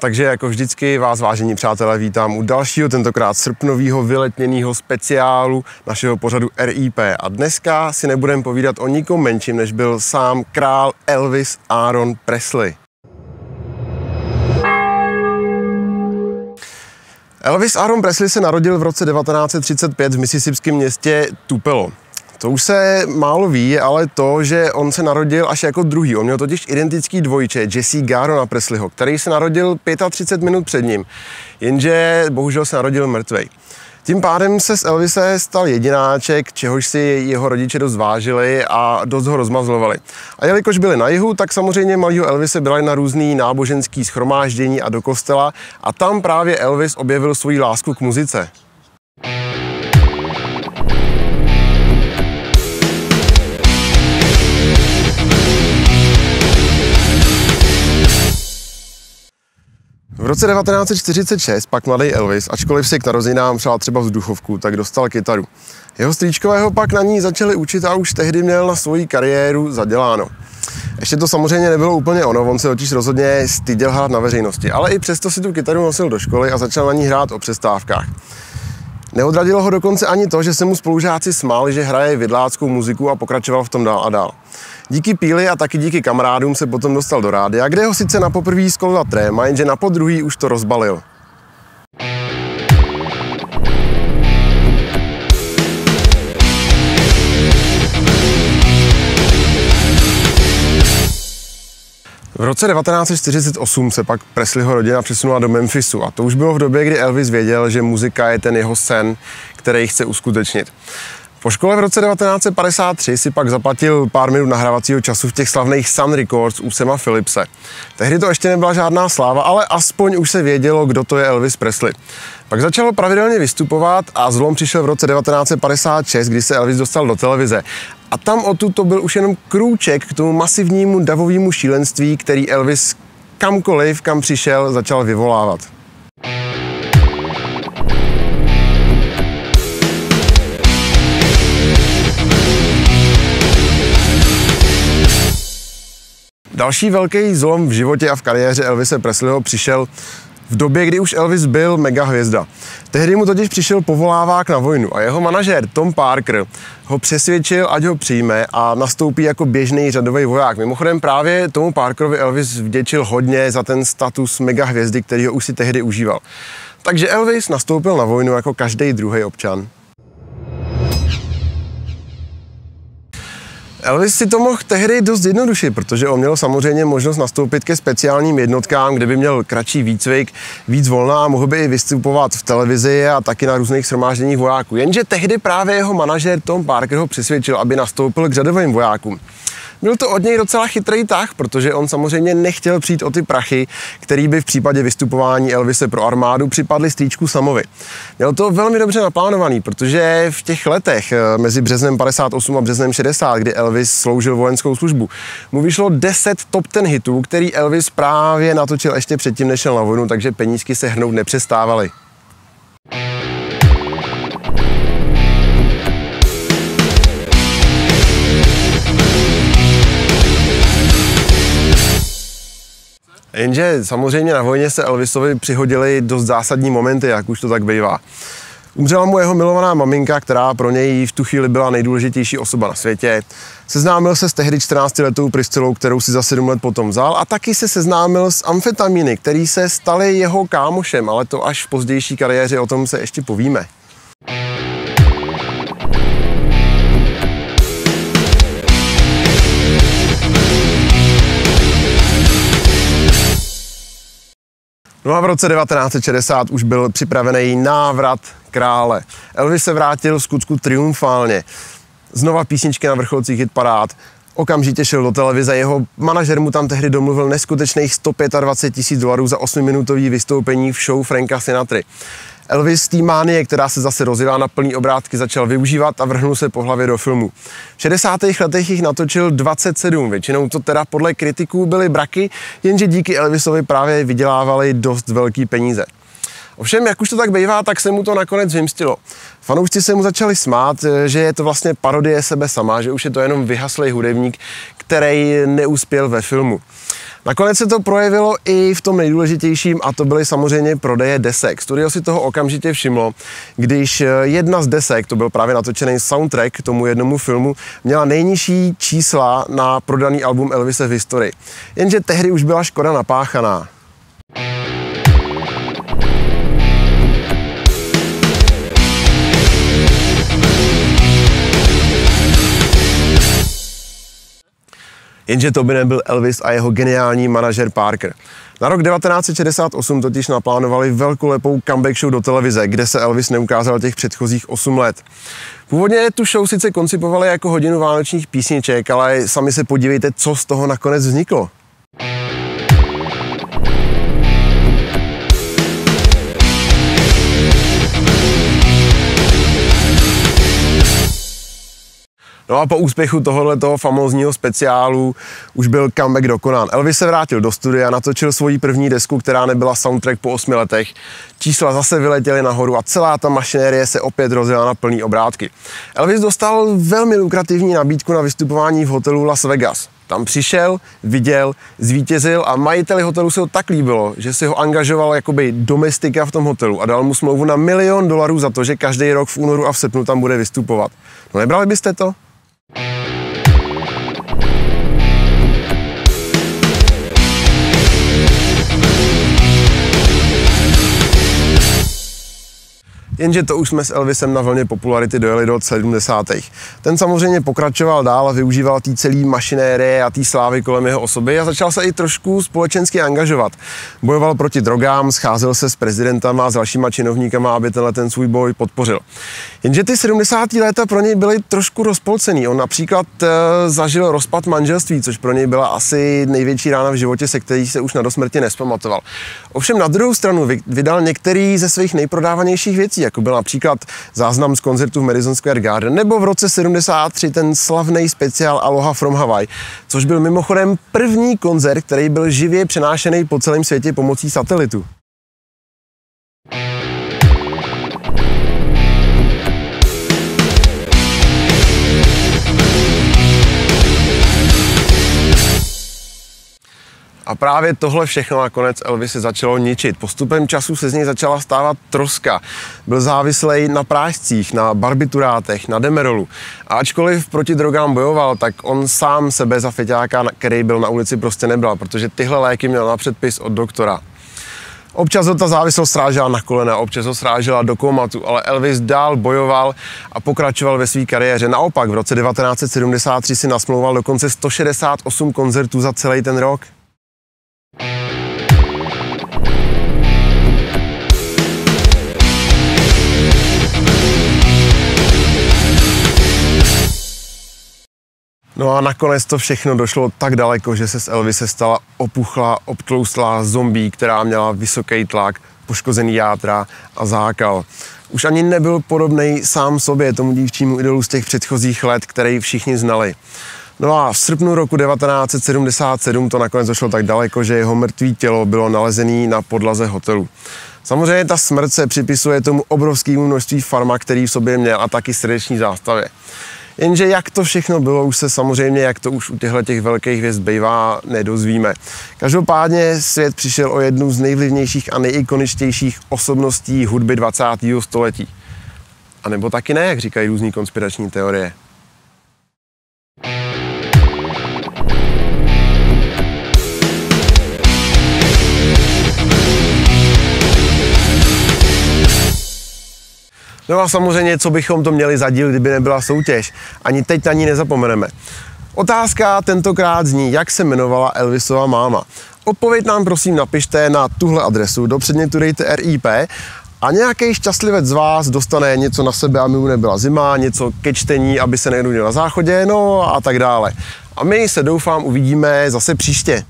Takže jako vždycky vás, vážení přátelé, vítám u dalšího, tentokrát srpnového vyletněného speciálu našeho pořadu RIP. A dneska si nebudeme povídat o nikom menším, než byl sám král Elvis Aaron Presley. Elvis Aaron Presley se narodil v roce 1935 v mississipském městě Tupelo. To už se málo ví, ale to, že on se narodil až jako druhý. On měl totiž identický dvojče Jesse Garona Presleyho, který se narodil 35 minut před ním, jenže bohužel se narodil mrtvej. Tím pádem se z Elvise stal jedináček, čehož si jeho rodiče dost vážili a dost ho rozmazlovali. A jelikož byli na jihu, tak samozřejmě malýho Elvise brali na různý náboženský schromáždění a do kostela a tam právě Elvis objevil svoji lásku k muzice. Roce 1946 pak mladý Elvis, ačkoliv si k narozeninám přál třeba vzduchovku, tak dostal kytaru. Jeho strýčkového pak na ní začali učit a už tehdy měl na svoji kariéru zaděláno. Ještě to samozřejmě nebylo úplně ono, on se totiž rozhodně styděl hrát na veřejnosti, ale i přesto si tu kytaru nosil do školy a začal na ní hrát o přestávkách. Neodradilo ho dokonce ani to, že se mu spolužáci smáli, že hraje vidláckou muziku a pokračoval v tom dál a dál. Díky Píli a taky díky kamarádům se potom dostal do rádia, kde ho sice na poprvé skolila tréma, jenže na podruhý už to rozbalil. V roce 1948 se pak Presleyho rodina přesunula do Memphisu a to už bylo v době, kdy Elvis věděl, že muzika je ten jeho sen, který chce uskutečnit. Po škole v roce 1953 si pak zaplatil pár minut nahrávacího času v těch slavných Sun Records u Sema Philipse. Tehdy to ještě nebyla žádná sláva, ale aspoň už se vědělo, kdo to je Elvis Presley. Pak začalo pravidelně vystupovat a zlom přišel v roce 1956, kdy se Elvis dostal do televize. A tam odtud to byl už jenom krůček k tomu masivnímu davovému šílenství, který Elvis kamkoliv, kam přišel, začal vyvolávat. Další velký zlom v životě a v kariéře Elvise Presleyho přišel v době, kdy už Elvis byl mega hvězda. Tehdy mu totiž přišel povolávák na vojnu a jeho manažer Tom Parker ho přesvědčil, ať ho přijme a nastoupí jako běžný řadový voják. Mimochodem právě tomu Parkerovi Elvis vděčil hodně za ten status mega hvězdy, který ho už si tehdy užíval. Takže Elvis nastoupil na vojnu jako každý druhý občan. Elvis si to mohl tehdy dost jednoduše, protože on měl samozřejmě možnost nastoupit ke speciálním jednotkám, kde by měl kratší výcvik, víc volná a mohl by i vystupovat v televizi a taky na různých shromážděních vojáků. Jenže tehdy právě jeho manažer Tom Parker ho přesvědčil, aby nastoupil k řadovým vojákům. Byl to od něj docela chytrý tah, protože on samozřejmě nechtěl přijít o ty prachy, který by v případě vystupování Elvise pro armádu připadly strýčku Samovi. Měl to velmi dobře naplánovaný, protože v těch letech eh, mezi březnem 58 a březnem 60, kdy Elvis sloužil vojenskou službu, mu vyšlo 10 top ten hitů, který Elvis právě natočil ještě předtím, než šel na vojnu, takže penízky se hrnout nepřestávaly. Jenže samozřejmě na vojně se Elvisovi přihodili dost zásadní momenty, jak už to tak bývá. Umřela mu jeho milovaná maminka, která pro něj v tu chvíli byla nejdůležitější osoba na světě. Seznámil se s tehdy 14-letou Priscilou, kterou si za 7 let potom vzal a taky se seznámil s amfetamíny, který se staly jeho kámošem, ale to až v pozdější kariéře o tom se ještě povíme. No a v roce 1960 už byl připravený návrat krále. Elvis se vrátil v skutku triumfálně. Znova písničky na vrcholcích hitparád, okamžitě šel do televize. Jeho manažer mu tam tehdy domluvil neskutečných 125 tisíc dolarů za 8-minutový vystoupení v show Franka Sinatry. Elvis té mánie, která se zase rozjela na plný obrátky, začal využívat a vrhnul se po hlavě do filmu. V 60. letech jich natočil 27, většinou to teda podle kritiků byly braky, jenže díky Elvisovi právě vydělávali dost velký peníze. Ovšem, jak už to tak bývá, tak se mu to nakonec vymstilo. Fanoušci se mu začali smát, že je to vlastně parodie sebe sama, že už je to jenom vyhaslý hudebník, který neuspěl ve filmu. Nakonec se to projevilo i v tom nejdůležitějším a to byly samozřejmě prodeje desek. Studio si toho okamžitě všimlo, když jedna z desek, to byl právě natočený soundtrack k tomu jednomu filmu, měla nejnižší čísla na prodaný album Elvise v historii. Jenže tehdy už byla škoda napáchaná. Jenže to by nebyl Elvis a jeho geniální manažer Parker. Na rok 1968 totiž naplánovali velkolepou comeback show do televize, kde se Elvis neukázal těch předchozích 8 let. Původně tu show sice koncipovali jako hodinu vánočních písniček, ale sami se podívejte, co z toho nakonec vzniklo. No a po úspěchu tohoto famózního speciálu už byl comeback dokonán. Elvis se vrátil do studia, natočil svoji první desku, která nebyla soundtrack po osmi letech. Čísla zase vyletěly nahoru a celá ta mašinérie se opět rozjela na plný obrátky. Elvis dostal velmi lukrativní nabídku na vystupování v hotelu Las Vegas. Tam přišel, viděl, zvítězil a majiteli hotelu se ho tak líbilo, že si ho angažoval jakoby domestika v tom hotelu a dal mu smlouvu na milion dolarů za to, že každý rok v únoru a v srpnu tam bude vystupovat. No nebrali byste to? Jenže to už jsme s Elvisem na vlně popularity dojeli do 70. Ten samozřejmě pokračoval dál a využíval té celé mašinérie a té slávy kolem jeho osoby a začal se i trošku společensky angažovat. Bojoval proti drogám, scházel se s prezidentama a s dalšíma činovníkama, aby tenhle ten svůj boj podpořil. Jenže ty 70. léta pro něj byly trošku rozpolcený. On například e, zažil rozpad manželství, což pro něj byla asi největší rána v životě, se který se už na dosmrti nespamatoval. Ovšem na druhou stranu vydal některý ze svých nejprodávanějších věcí, jako byl například záznam z koncertu v Madison Square Garden, nebo v roce 73 ten slavný speciál Aloha from Hawaii, což byl mimochodem první koncert, který byl živě přenášený po celém světě pomocí satelitu. A právě tohle všechno nakonec Elvis se začalo ničit. Postupem času se z něj začala stávat troska. Byl závislý na prášcích, na barbiturátech, na demerolu. A ačkoliv proti drogám bojoval, tak on sám sebe za feťáka, který byl na ulici, prostě nebral, protože tyhle léky měl na předpis od doktora. Občas ho ta závislost srážela na kolena, občas ho srážela do komatu, ale Elvis dál bojoval a pokračoval ve své kariéře. Naopak v roce 1973 si nasmlouval dokonce 168 koncertů za celý ten rok. No a nakonec to všechno došlo tak daleko, že se z Elvise stala opuchlá, obtloustlá zombie, která měla vysoký tlak, poškozený játra a zákal. Už ani nebyl podobný sám sobě, tomu dívčímu idolu z těch předchozích let, který všichni znali. No a v srpnu roku 1977 to nakonec došlo tak daleko, že jeho mrtvé tělo bylo nalezené na podlaze hotelu. Samozřejmě ta smrt se připisuje tomu obrovskému množství farma, který v sobě měl a taky srdeční zástavě. Jenže jak to všechno bylo, už se samozřejmě, jak to už u těchto těch velkých hvězd bývá, nedozvíme. Každopádně svět přišel o jednu z nejvlivnějších a nejikoničtějších osobností hudby 20. století. A nebo taky ne, jak říkají různé konspirační teorie. No a samozřejmě, co bychom to měli za díl, kdyby nebyla soutěž. Ani teď na ní nezapomeneme. Otázka tentokrát zní, jak se jmenovala Elvisova máma. Odpověď nám prosím napište na tuhle adresu, do předmětu dejte RIP a nějaký šťastlivec z vás dostane něco na sebe, aby mu nebyla zima, něco ke čtení, aby se nenudil na záchodě, no a tak dále. A my se doufám uvidíme zase příště.